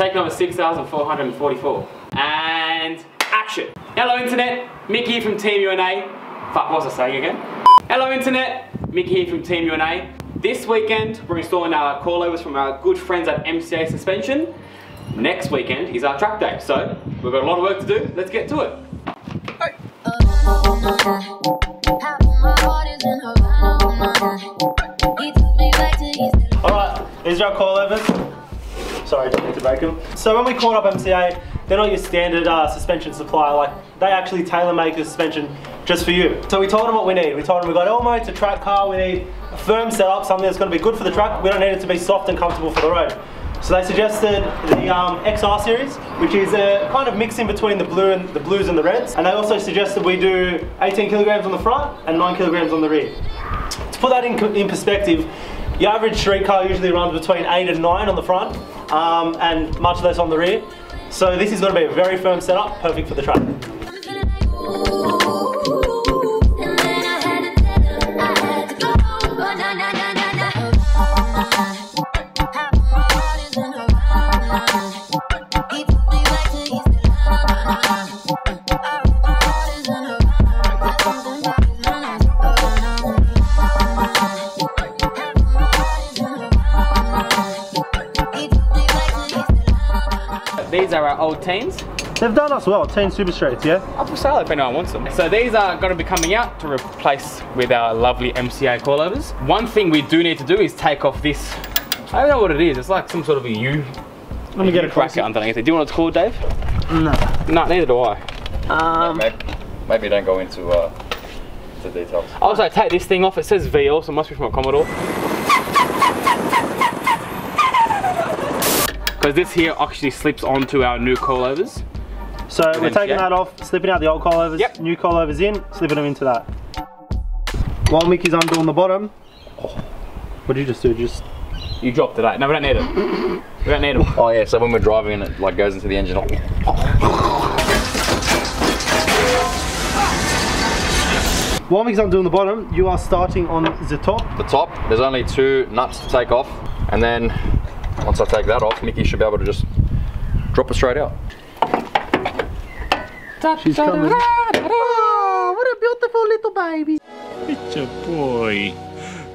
Take number 6,444. And action. Hello internet, Mickey here from Team U&A. Fuck, what was I saying again? Hello internet, Mickey here from Team U&A. This weekend, we're installing our coilovers from our good friends at MCA Suspension. Next weekend is our track day, so we've got a lot of work to do. Let's get to it. Alright, these are our coilovers. Sorry, don't need to break them. So when we called up MCA, they're not your standard uh, suspension supplier. Like they actually tailor make a suspension just for you. So we told them what we need. We told them we got Elmo, it's a track car. We need a firm setup, something that's going to be good for the track. We don't need it to be soft and comfortable for the road. So they suggested the um, XR series, which is a kind of mix in between the blue and the blues and the reds. And they also suggested we do 18 kilograms on the front and 9 kilograms on the rear. To put that in, in perspective, your average street car usually runs between 8 and 9 on the front um, and much less on the rear. So this is going to be a very firm setup, perfect for the track. These are our old Teins. They've done us well, 10 super straights, yeah? Up for sale if anyone wants them. So these are going to be coming out to replace with our lovely MCA coilovers. One thing we do need to do is take off this, I don't know what it is, it's like some sort of a U. Let me get a bracket closer. underneath it. Do you know what it's called, Dave? No. No, neither do I. Um, maybe, maybe don't go into uh, the details. Also, take this thing off. It says VL, so it must be from a Commodore. Because this here actually slips onto our new coilovers. so we're taking yeah. that off, slipping out the old coilovers, Yep. new coilovers in, slipping them into that. While Mickey's undoing the bottom, what did you just do? Just You dropped it, eh? No, we don't need it. We don't need them. Oh yeah, so when we're driving and it like goes into the engine. While Mickey's undoing the bottom, you are starting on the top. The top, there's only two nuts to take off, and then once I take that off, Mickey should be able to just drop it straight out. She's coming. Oh, what a beautiful little baby. It's a boy.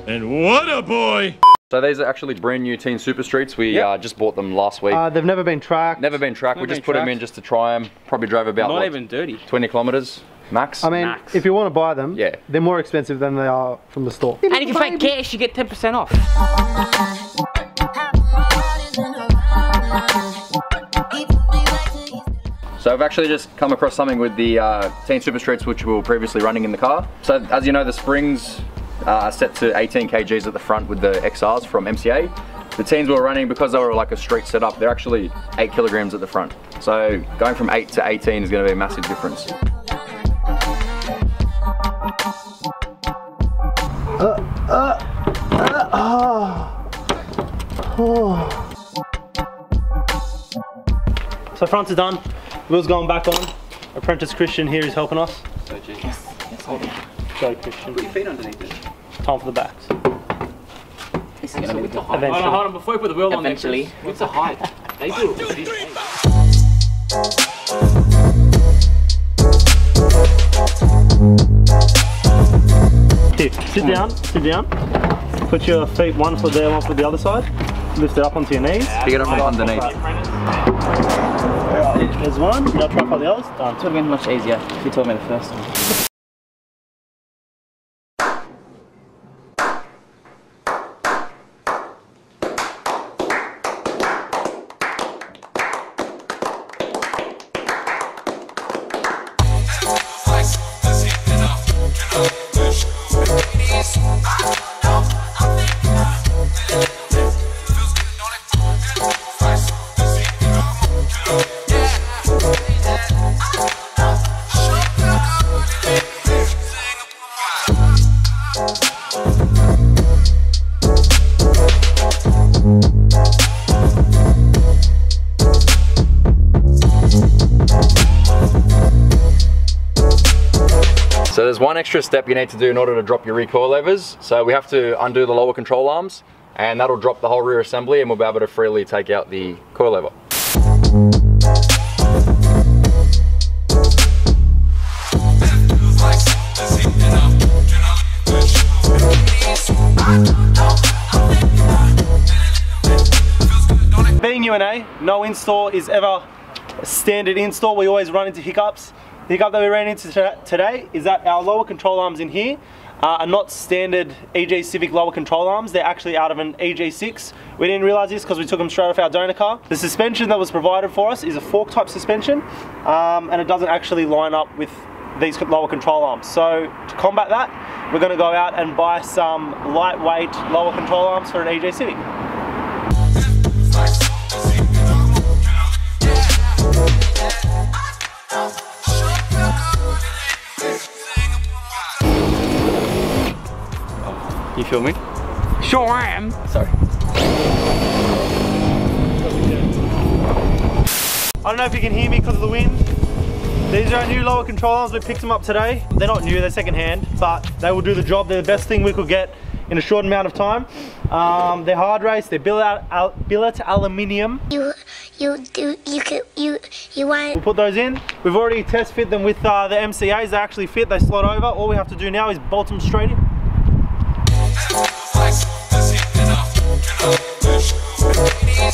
And what a boy! So these are actually brand new Tein Super Streets. We Yep. uh, just bought them last week. Uh, they've never been tracked. Never been tracked. Never we just been put them in just to try them. Probably drove about Not what, even dirty. 20 kilometers max. I mean, Max. if you want to buy them, Yeah. they're more expensive than they are from the store. And if you pay cash, you get 10% off. So I've actually just come across something with the uh, Tein Super Streets which we were previously running in the car. So as you know the springs uh, are set to 18 kgs at the front with the XRs from MCA. The Teins we were running because they were like a street setup, they're actually 8 kilograms at the front. So going from 8 to 18 is going to be a massive difference. So fronts is done. Wheels going back on. Apprentice Christian here is helping us. So, Jason. Go Christian. Put your feet underneath it. Time for the backs. Hold on, Eventually. hold on, before we put the wheel Eventually. on there, what's the height? They do it with this. Here, sit hmm. down, sit down. Put your feet one foot there, one foot the other side. Lift it up onto your knees. Pick it up from underneath. There's one. Now try for the others. Done. It would have been much easier if you told me the first time. There's one extra step you need to do in order to drop your rear coilovers. So we have to undo the lower control arms and that'll drop the whole rear assembly and we'll be able to freely take out the coilover. Being U&A, no install is ever standard install. We always run into hiccups. The hiccup that we ran into today is that our lower control arms in here uh, are not standard EJ Civic lower control arms. They're actually out of an EJ6. We didn't realize this because we took them straight off our donor car. The suspension that was provided for us is a fork type suspension um, and it doesn't actually line up with these lower control arms. So to combat that, we're gonna go out and buy some lightweight lower control arms for an EJ Civic. You feel me? Sure am. Sorry. I don't know if you can hear me because of the wind. These are our new lower control arms. We picked them up today. They're not new, they're second hand, but they will do the job. They're the best thing we could get in a short amount of time. Um, they're Hardrace, they're billet, al billet aluminium. You, you, do, you could, you, you want. We'll put those in. We've already test fit them with uh, the MCAs. They actually fit, they slot over. All we have to do now is bolt them straight in.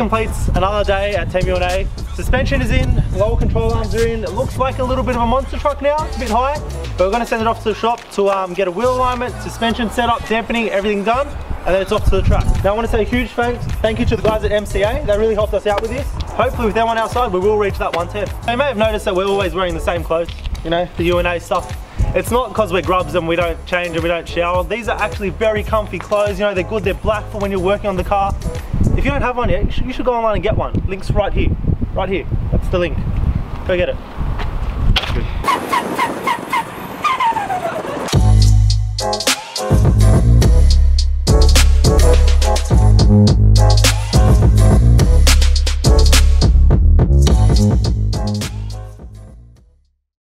completes another day at Team U&A. Suspension is in, lower control arms are in. It looks like a little bit of a monster truck now, it's a bit high. But we're gonna send it off to the shop to um, get a wheel alignment, suspension setup, dampening, everything done. And then it's off to the track. Now I wanna say a huge thanks, thank you to the guys at MCA. They really helped us out with this. Hopefully with them on our side, we will reach that 110. You may have noticed that we're always wearing the same clothes, you know, the U&A stuff. It's not because we're grubs and we don't change and we don't shower. These are actually very comfy clothes. You know, they're good, they're black for when you're working on the car. If you don't have one yet, you should, you should go online and get one. Link's right here, right here. That's the link. Go get it.